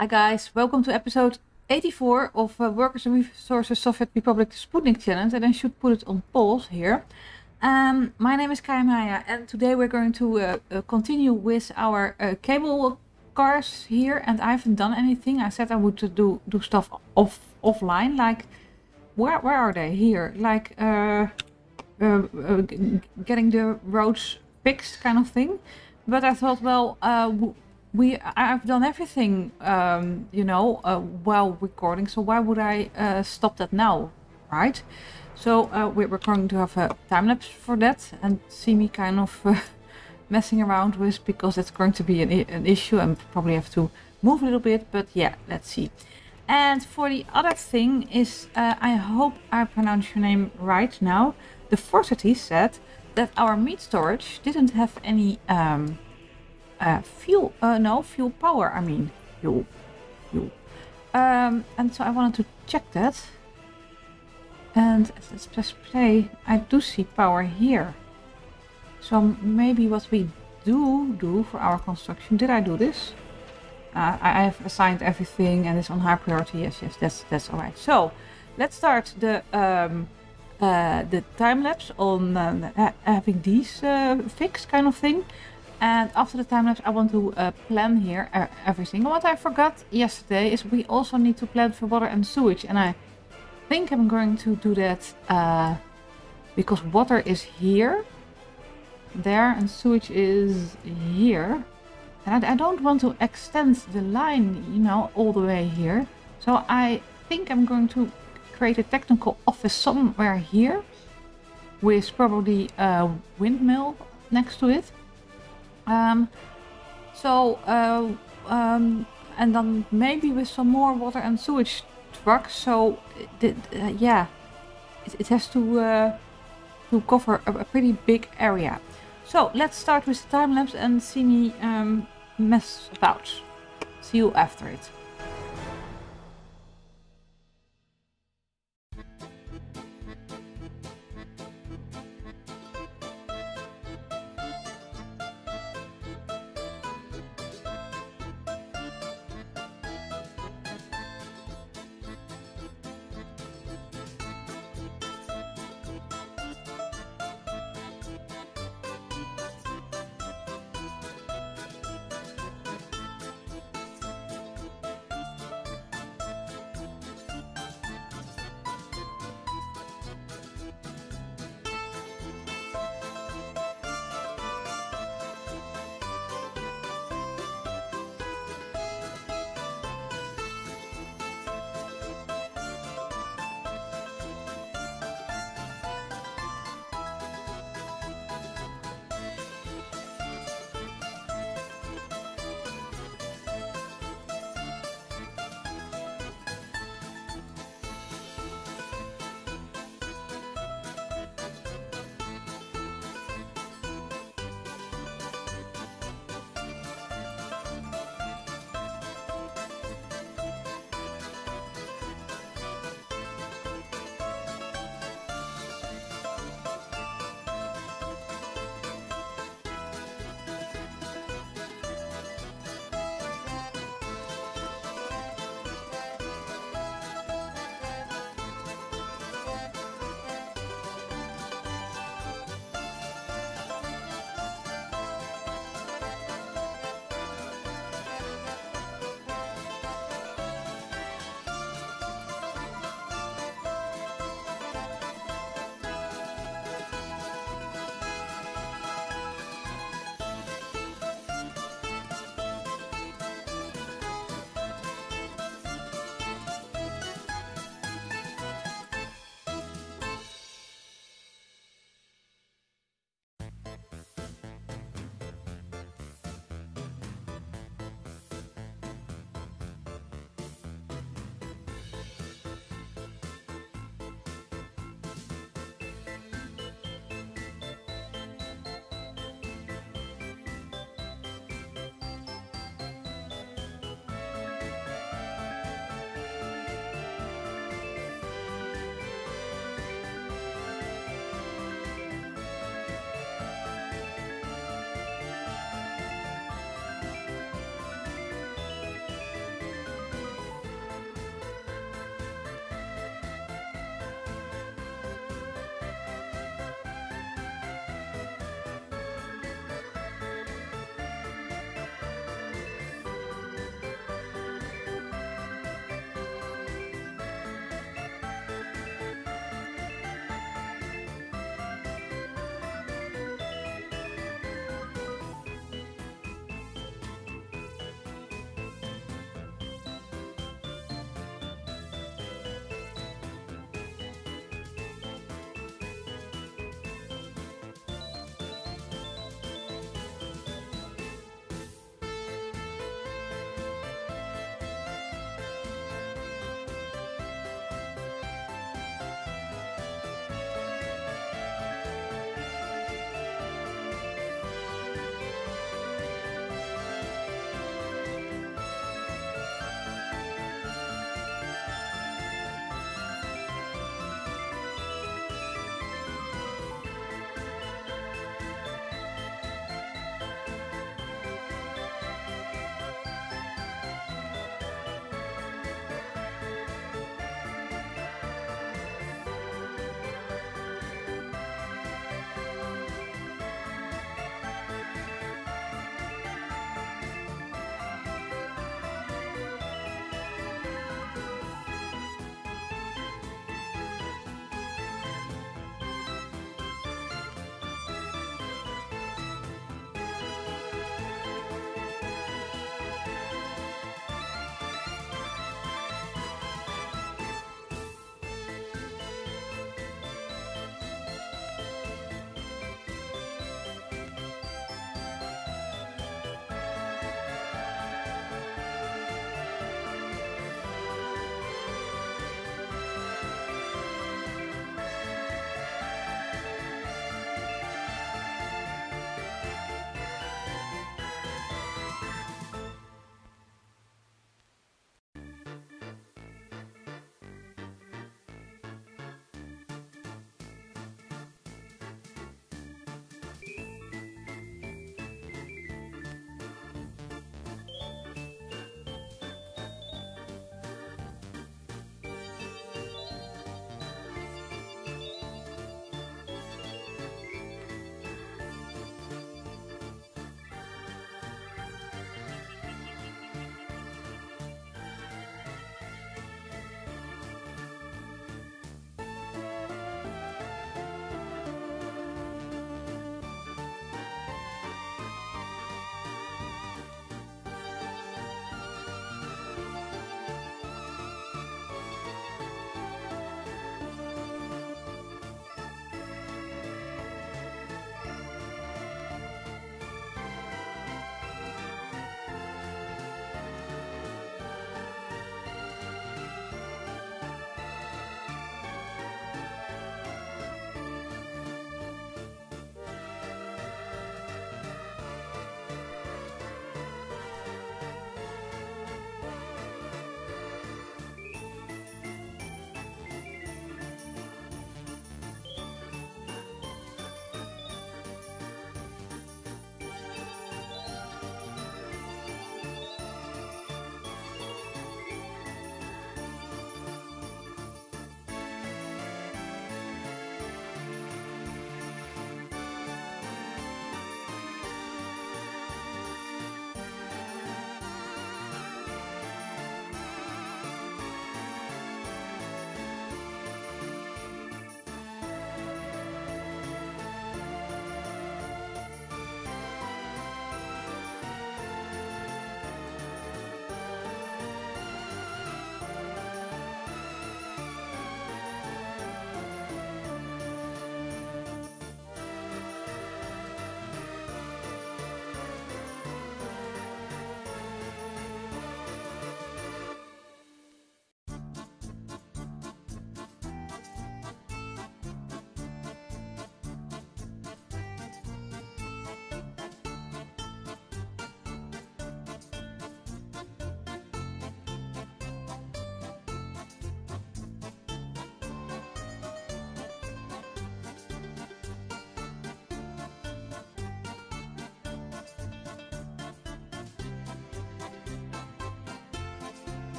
Hi guys, welcome to episode 84 of uh, Workers and Resources Soviet Republic Sputnik Challenge and I should put it on pause here. Um, my name is CayaMaya and today we're going to uh, uh, continue with our uh, cable cars here and I haven't done anything. I said I would do, do stuff off offline like where, where are they? Here, like uh, uh, getting the roads fixed kind of thing. But I thought, well, we I've done everything, um, you know, uh, while recording. So why would I uh, stop that now, right? So uh, we're going to have a time lapse for that and see me kind of uh, messing around with because it's going to be an, an issue and probably have to move a little bit. But yeah, let's see. And for the other thing is, uh, I hope I pronounce your name right now. The Forsity said that our meat storage didn't have any um, uh, fuel, uh, no, fuel power, I mean, fuel, fuel. Um, and so I wanted to check that. And let's just play, I do see power here. So maybe what we do do for our construction, did I do this? Uh, I have assigned everything and it's on high priority. Yes, yes, that's that's all right. So let's start the um, uh, the time lapse on ha having these uh, fixed kind of thing. And after the time lapse, I want to uh, plan here uh, everything. What I forgot yesterday is we also need to plan for water and sewage, and I think I'm going to do that uh, because water is here, there, and sewage is here. And I, I, don't want to extend the line, you know, all the way here. So I think I'm going to create a technical office somewhere here with probably a windmill next to it. Um, so, uh, um, and then maybe with some more water and sewage trucks. So, uh, yeah, it, it, has to uh, to cover a, a, pretty big area. So let's start with the time lapse and see me um, mess about. See you after it.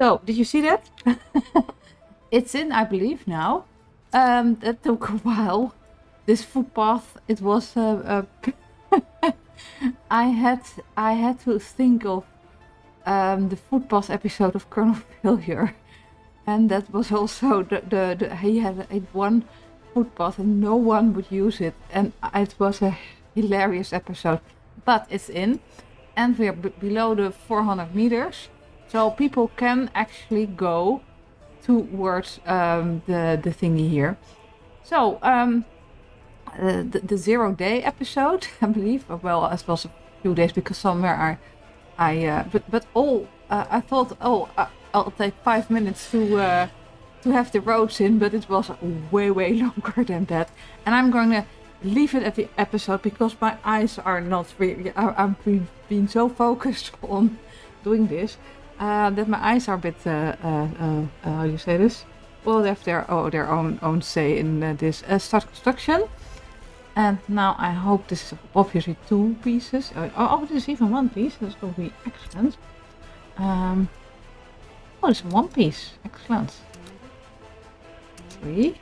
So, did you see that? it's in, I believe, now. Um, that took a while. This footpath, it was. Uh, uh, I had I had to think of um, the footpath episode of Colonel Failure, and that was also the the, the he had a one footpath and no one would use it, and it was a hilarious episode. But it's in, and we're below the 400 meters, so people can actually go towards um, the the thingy here. So um, uh, the, the zero day episode, I believe, well, as well as a few days because somewhere I, I, uh, but but all uh, I thought, oh, uh, I'll take five minutes to uh, to have the roads in, but it was way way longer than that, and I'm going to leave it at the episode because my eyes are not really. I, being, being so focused on doing this uh, that my eyes are a bit. Uh, uh, how do you say this? Well, they have their oh, their own own say in uh, this uh, start construction. And now I hope this is obviously two pieces. Oh, oh this is even one piece. That's going to be excellent. Um, oh, it's one piece. Excellent. Three.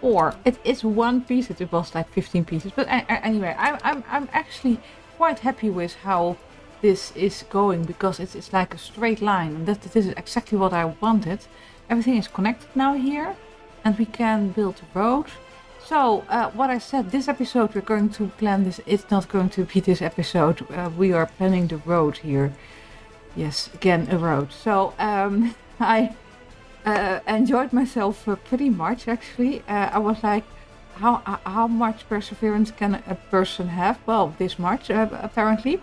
Four. It is one piece. It was like 15 pieces. But anyway, I'm, I'm, I'm actually quite happy with how this is going because it's, it's like a straight line. And that this is exactly what I wanted. Everything is connected now here. And we can build a road. So, uh, what I said, this episode we're going to plan this. It's not going to be this episode. Uh, we are planning the road here. Yes, again, a road. So, um, I uh, enjoyed myself uh, pretty much actually. Uh, I was like, how h- how much perseverance can a person have? Well, this much uh, apparently.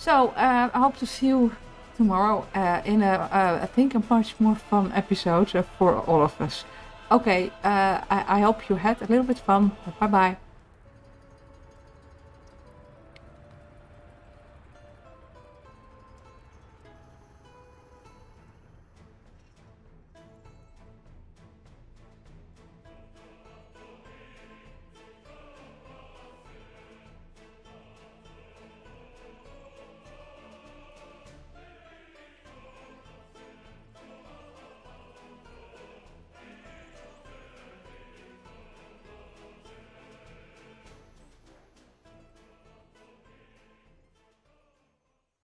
So uh, I hope to see you tomorrow uh, in a uh, I think a much more fun episode for all of us. Okay, I, I hope you had a little bit fun. Bye bye.